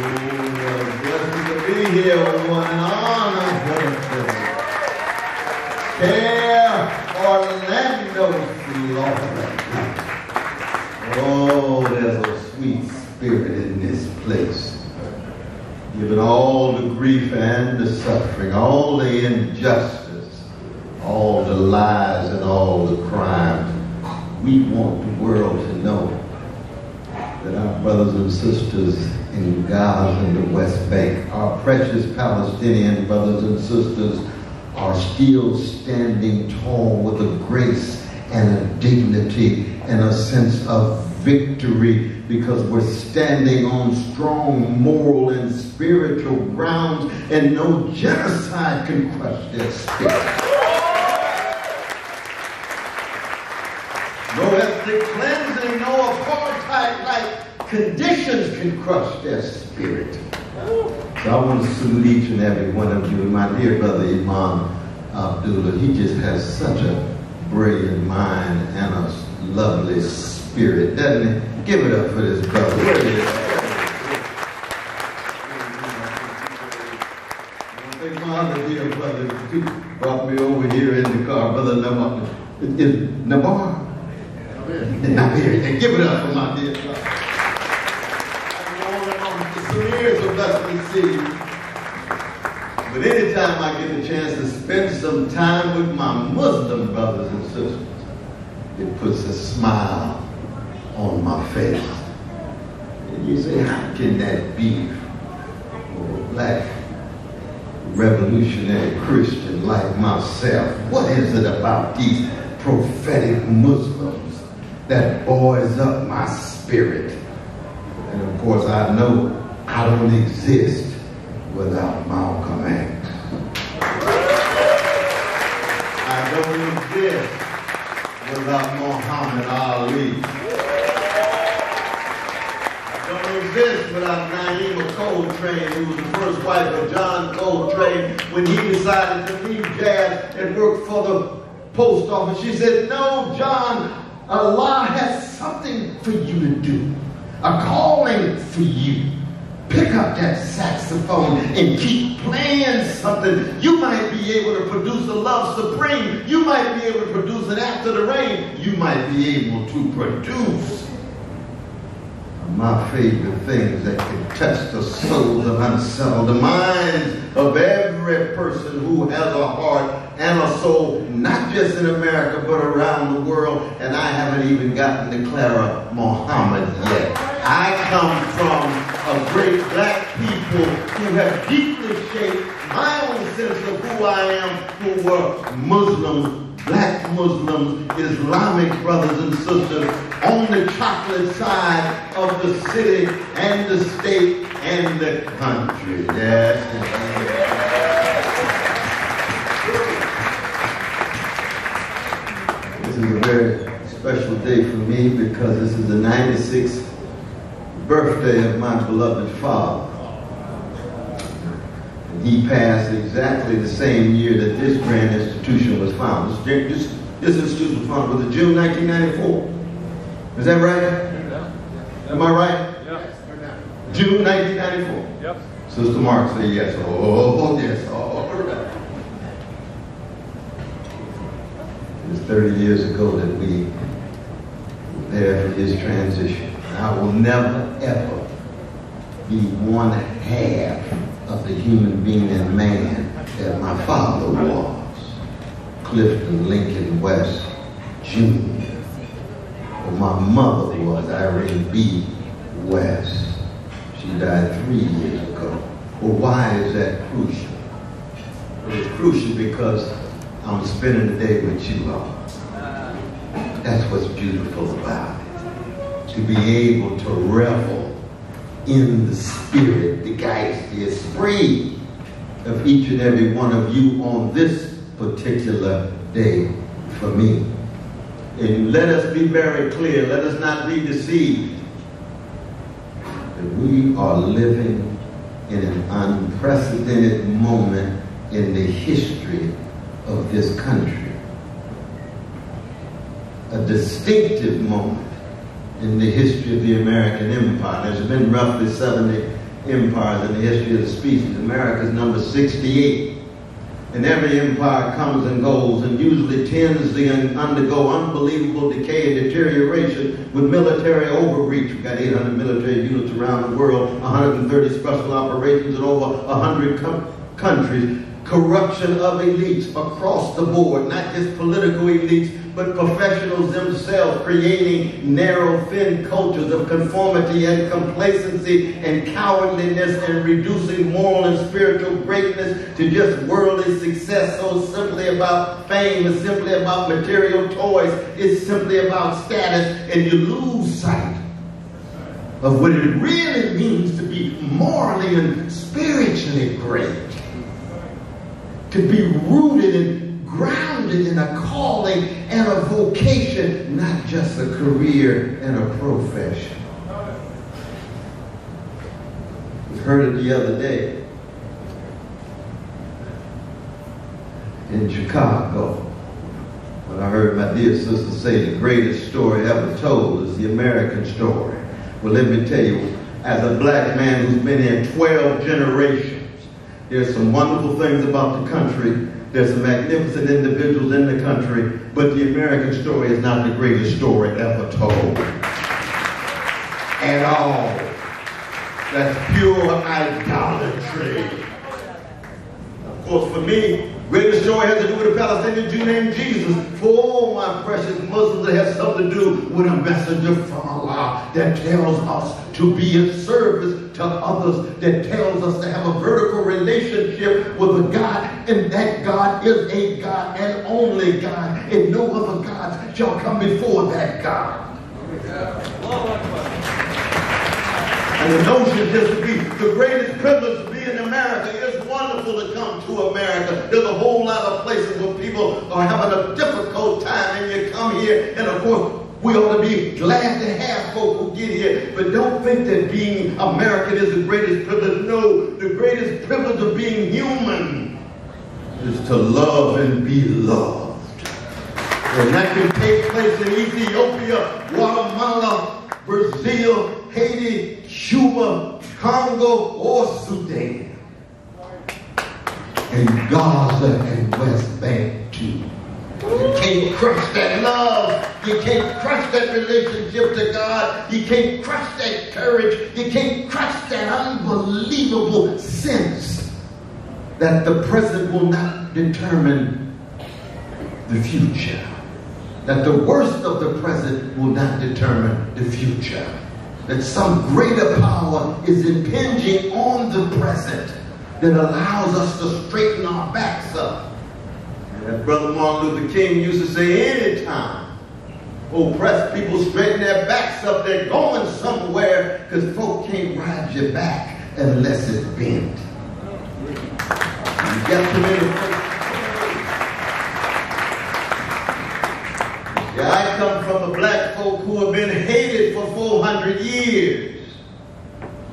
blessed to be here one and honor. CAIR Orlando, Florida. Oh, there's a sweet spirit in this place. Given all the grief and the suffering, all the injustice, all the lies and all the crimes, we want the world to know that our brothers and sisters in Gaza and the West Bank, our precious Palestinian brothers and sisters, are still standing tall with a grace and a dignity and a sense of victory because we're standing on strong moral and spiritual grounds and no genocide can crush their spirit. No ethnic cleansing, no apartheid-like conditions can crush their spirit. So I want to salute each and every one of you. My dear brother Imam Abdullah, he just has such a brilliant mind and a lovely spirit, doesn't he? Give it up for this brother. Thank my other dear brother who brought me over here in the car, brother Nabar? Not here. Give it up for my dear brother. Some years of blessing to see. But anytime I get a chance to spend some time with my Muslim brothers and sisters, it puts a smile on my face. And you say, how can that be for a black revolutionary Christian like myself? What is it about these prophetic Muslims that buoys up my spirit? And of course, I know I don't exist without Malcolm X. I don't exist without Muhammad Ali. I don't exist without Naima Coltrane, who was the first wife of John Coltrane when he decided to leave jazz and work for the post office. She said, no, John, Allah has something for you to do, a calling for you pick up that saxophone and keep playing something. You might be able to produce a love supreme. You might be able to produce an after the rain. You might be able to produce my favorite things that can touch the souls of unsettled, the minds of every person who has a heart and a soul, not just in America, but around the world. And I haven't even gotten to Clara Muhammad yet. I come from a great black people who have deeply shaped my own sense of who I am, who were Muslims, black Muslims, Islamic brothers and sisters on the chocolate side of the city and the state and the country. Yes. This is a very special day for me because this is the 96th birthday of my beloved father. And he passed exactly the same year that this grand institution was founded. This, this, institution was founded was it June 1994. Is that right? Yeah. Am I right? Yep. June 1994. Yep. Sister Mark say yes. Oh, oh, oh, oh yes. All right. It was 30 years ago that we prepared for his transition. I will never, ever be one half of the human being and man that my father was. Clifton Lincoln West Jr. Or my mother was Irene B. West. She died three years ago. Well, why is that crucial? It's crucial because I'm spending the day with you all. That's what's beautiful about it. To be able to revel in the spirit, the geist, the esprit of each and every one of you on this particular day for me. And let us be very clear, let us not be deceived that we are living in an unprecedented moment in the history of this country. A distinctive moment in the history of the American Empire. There's been roughly 70 empires in the history of the species. America is number 68. And every empire comes and goes and usually tends to undergo unbelievable decay and deterioration with military overreach. We've got 800 military units around the world, 130 special operations in over 100 com- countries. Corruption of elites across the board, not just political elites, but professionals themselves creating narrow, thin cultures of conformity and complacency and cowardliness and reducing moral and spiritual greatness to just worldly success. So simply about fame, it's simply about material toys, it's simply about status, and you lose sight of what it really means to be morally and spiritually great. To be rooted and grounded in a calling and a vocation, not just a career and a profession. We heard it the other day in Chicago when I heard my dear sister say the greatest story ever told is the American story. Well, let me tell you, as a black man who's been here 12 generations, there's some wonderful things about the country there's some magnificent individuals in the country, but the American story is not the greatest story ever told. At all. That's pure idolatry. Of course, for me, greatest joy has to do with a Palestinian Jew named Jesus. For all my precious Muslims, it has something to do with a messenger from Allah that tells us to be of service to others that tells us to have a vertical relationship with a God, and that God is a God and only God, and no other gods shall come before that God. And the notion just to be the greatest privilege in America. It's wonderful to come to America. There's a whole lot of places where people are having a difficult time, and you come here, and of course, we ought to be glad to have folk who get here, but don't think that being American is the greatest privilege. No, the greatest privilege of being human is to love and be loved. And that can take place in Ethiopia, Guatemala, Brazil, Haiti, Cuba, Congo, or Sudan. And Gaza and West Bank too. You can't crush that love. You can't crush that relationship to God. You can't crush that courage. You can't crush that unbelievable sense that the present will not determine the future. That the worst of the present will not determine the future. That some greater power is impinging on the present that allows us to straighten our backs up And as Brother Martin Luther King used to say, anytime oppressed people straighten their backs up, they're going somewhere because folk can't ride your back unless it's bent. You got many. Yeah, I come from a black folk who have been hated for 400 years.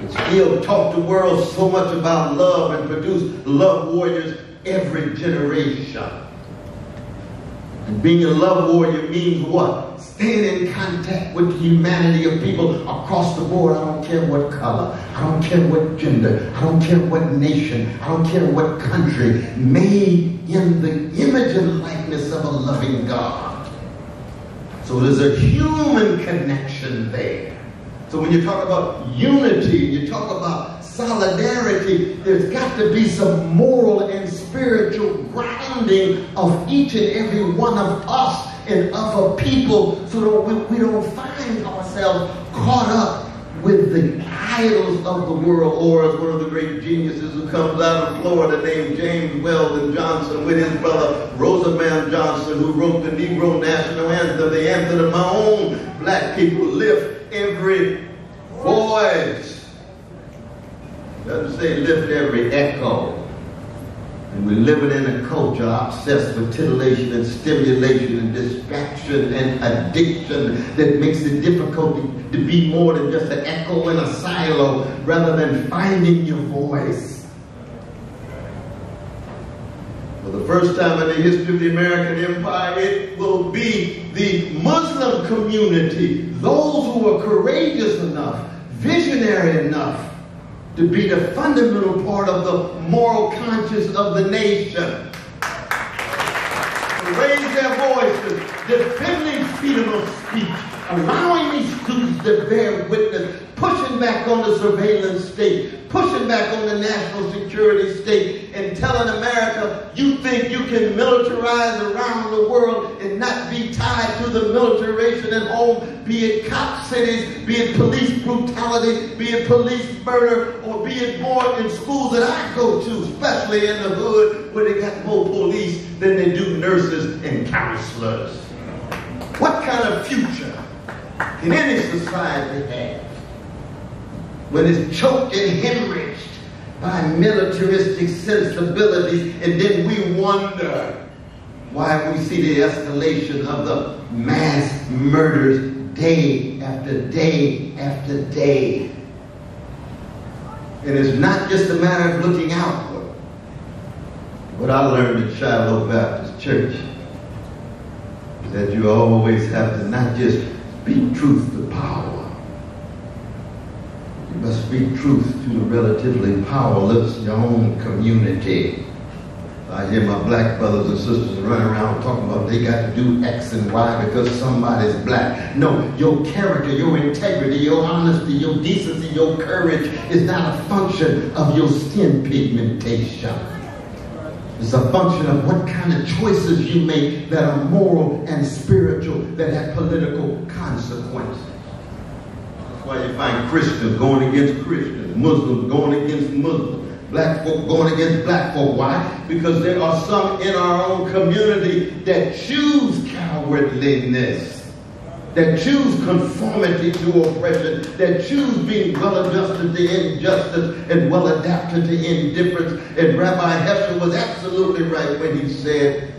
Still taught the world so much about love and produce love warriors every generation. And being a love warrior means what? Staying in contact with the humanity of people across the board. I don't care what color. I don't care what gender. I don't care what nation. I don't care what country. Made in the image and likeness of a loving God. So there's a human connection there. So when you talk about unity, you talk about solidarity, there's got to be some moral and spiritual grounding of each and every one of us and other people so that we, we don't find ourselves caught up with the idols of the world, or as one of the great geniuses who comes out of Florida named James Weldon Johnson with his brother Rosamond Johnson, who wrote the Negro National Anthem, the anthem of my own black people, lift every voice doesn't say lift every echo. And we're living in a culture obsessed with titillation and stimulation and distraction and addiction that makes it difficult to be more than just an echo in a silo rather than finding your voice. For the first time in the history of the American Empire, it will be the Muslim community, those who are courageous enough, visionary enough, to be the fundamental part of the moral conscience of the nation. To raise their voices, defending freedom of speech, allowing these students to bear witness, pushing back on the surveillance state, pushing back on the national security state, and telling America you think you can militarize around the world and not be tied to the militarization at home, be it cop cities, be it police brutality, be it police murder, or be it more in schools that I go to, especially in the hood where they got more police than they do nurses and counselors. What kind of future can any society have when it's choked and hemorrhaged by militaristic sensibilities and then we wonder why we see the escalation of the mass murders day after day after day. And it's not just a matter of looking outward. What I learned at Shiloh Baptist Church is that you always have to not just speak truth to power, must speak truth to the relatively powerless, your own community. I hear my black brothers and sisters running around talking about they got to do X and Y because somebody's black. No, your character, your integrity, your honesty, your decency, your courage is not a function of your skin pigmentation. It's a function of what kind of choices you make that are moral and spiritual, that have political consequences. Why you find Christians going against Christians, Muslims going against Muslims, black folk going against black folk. Why? Because there are some in our own community that choose cowardliness that choose conformity to oppression, that choose being well adjusted to injustice and well adapted to indifference. And Rabbi Heschel was absolutely right when he said,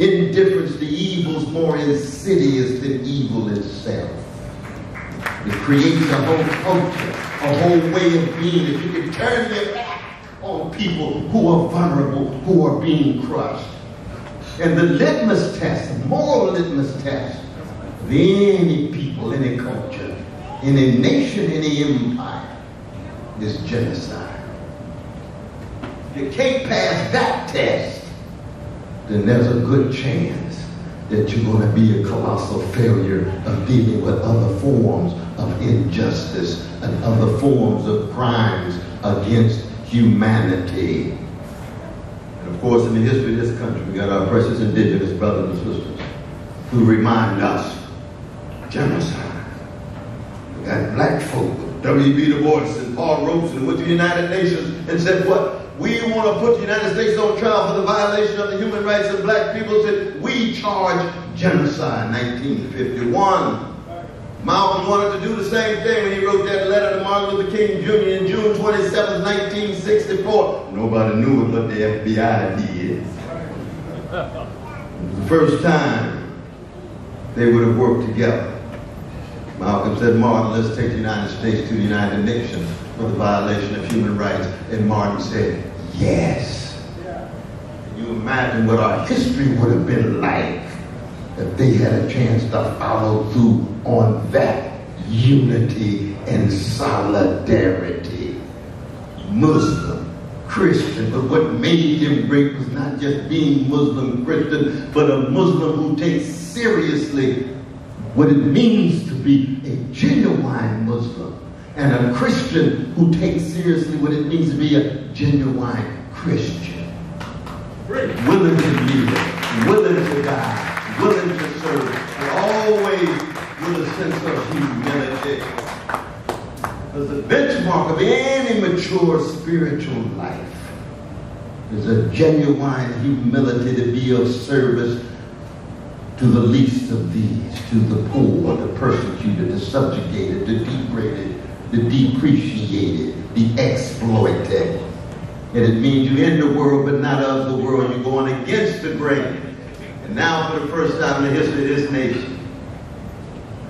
indifference to evil is more insidious than evil itself. It creates a whole culture, a whole way of being. If you can turn your back on people who are vulnerable, who are being crushed. And the litmus test, the moral litmus test, of any people, any culture, any nation, any empire, is genocide. You can't pass that test, then there's a good chance that you're going to be a colossal failure of dealing with other forms of injustice and other forms of crimes against humanity. And of course, in the history of this country, we got our precious indigenous brothers and sisters who remind us genocide. We got black folk, W.B. Du Bois and Paul Robeson went to the United Nations and said what? We want to put the United States on trial for the violation of the human rights of black people. Said we charge genocide. 1951. Malcolm wanted to do the same thing when he wrote that letter to Martin Luther King Jr. in June 27, 1964. Nobody knew it, but the FBI did. It was the first time they would have worked together. Malcolm said, Martin, let's take the United States to the United Nations for the violation of human rights. And Martin said, yes. Can you imagine what our history would have been like if they had a chance to follow through on that unity and solidarity? Muslim, Christian, but what made them great was not just being Muslim Christian, but a Muslim who takes seriously what it means to be a genuine Muslim and a Christian who takes seriously what it means to be a genuine Christian. Willing to live, willing to die, willing to serve, and always with a sense of humility. Because the benchmark of any mature spiritual life is a genuine humility to be of service to the least of these, to the poor, the persecuted, the subjugated, the degraded, the depreciated, the exploited. And it means you're in the world but not of the world. You're going against the grain. And now for the first time in the history of this nation,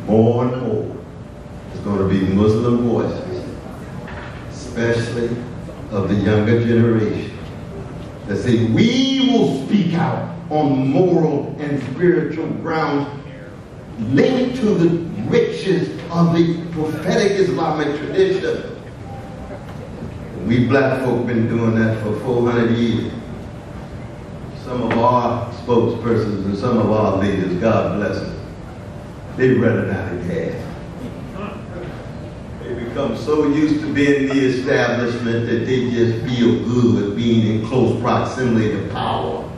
more and more, there's going to be Muslim voices, especially of the younger generation, that say, we will speak out on moral and spiritual grounds linked to the riches of the prophetic Islamic tradition. We black folk been doing that for 400 years. Some of our spokespersons and some of our leaders, God bless them, they running out of gas. They become so used to being the establishment that they just feel good being in close proximity to power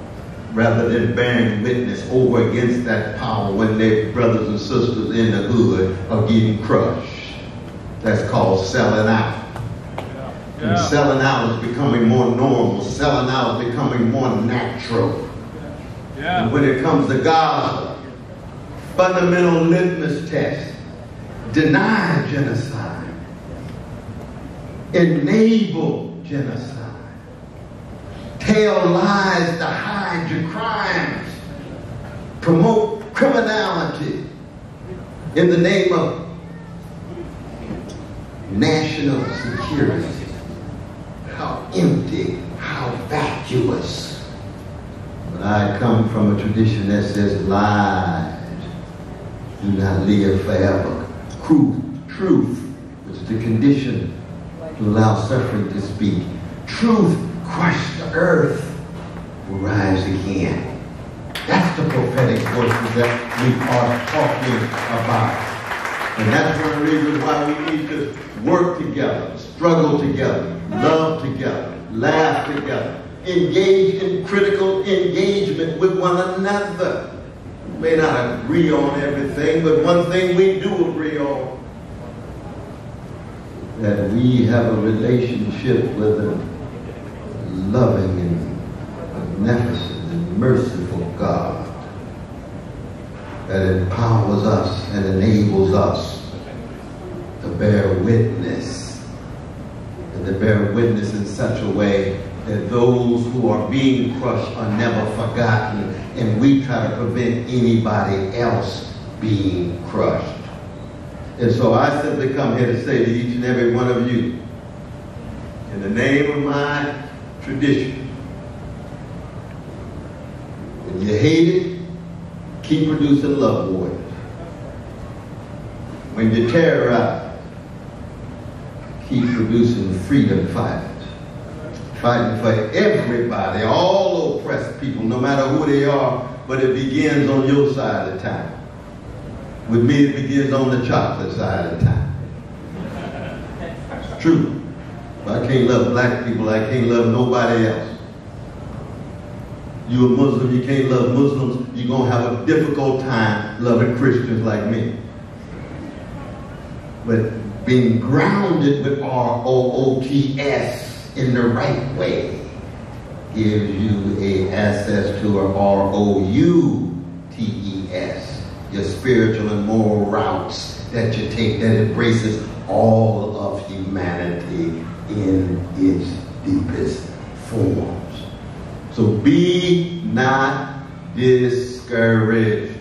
rather than bearing witness over against that power when their brothers and sisters in the hood are getting crushed. That's called selling out. And selling out is becoming more normal. Selling out is becoming more natural. Yeah. And when it comes to Gaza, fundamental litmus test, deny genocide, enable genocide, tell lies to hide your crimes, promote criminality in the name of national security. How empty, how vacuous. But I come from a tradition that says lies do not live forever. Truth, truth, is the condition to allow suffering to speak. Truth crush the earth will rise again. That's the prophetic voices that we are talking about. And that's one of the reasons why we need to work together, struggle together, love together, laugh together, engage in critical engagement with one another. We may not agree on everything, but one thing we do agree on that we have a relationship with a loving and beneficent and merciful God that empowers us and enables us to bear witness and to bear witness in such a way that those who are being crushed are never forgotten and we try to prevent anybody else being crushed. And so I simply come here to say to each and every one of you, in the name of my tradition, when you hate it, keep producing love warriors. When you terrorize, keep producing freedom fighters. Fighting for everybody, all oppressed people, no matter who they are, but it begins on your side of town. With me, it begins on the chocolate side of town. It's true. I can't love black people, I can't love nobody else. You a Muslim, you can't love Muslims, you're going to have a difficult time loving Christians like me. But being grounded with R-O-O-T-S in the right way gives you a access to a R-O-U-T-E-S, your spiritual and moral routes that you take that embraces all of humanity in its deepest forms. So be not discouraged.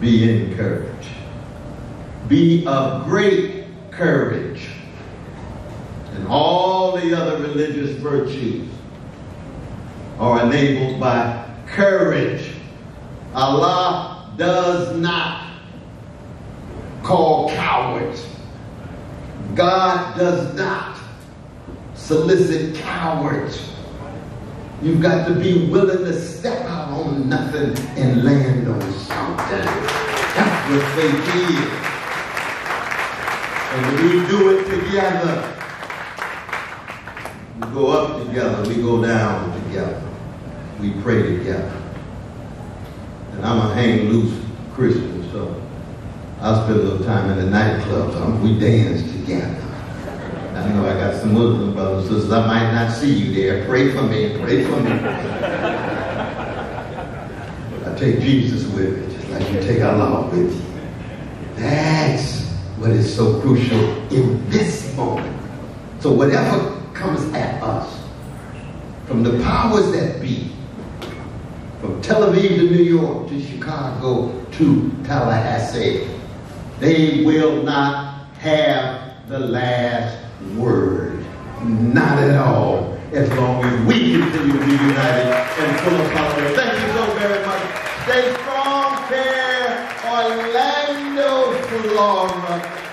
Be encouraged. Be of great courage. And all the other religious virtues are enabled by courage. Allah does not call cowards. God does not solicit cowards. You've got to be willing to step out on nothing and land on something. That's what faith is. And we do it together, we go up together, we go down together, we pray together. And I'm a hang loose Christian, so I spend a little time in the nightclubs. We dance together. I know I got some Muslim brothers and sisters. I might not see you there. Pray for me. Pray for me. I take Jesus with me, just like you take Allah with you. That's what is so crucial in this moment. So whatever comes at us from the powers that be, from Tel Aviv to New York to Chicago to Tallahassee, they will not have the last word. Not at all. As long as we continue to be united and full of power. Thank you so very much. Stay strong, CAIR, Orlando, Florida.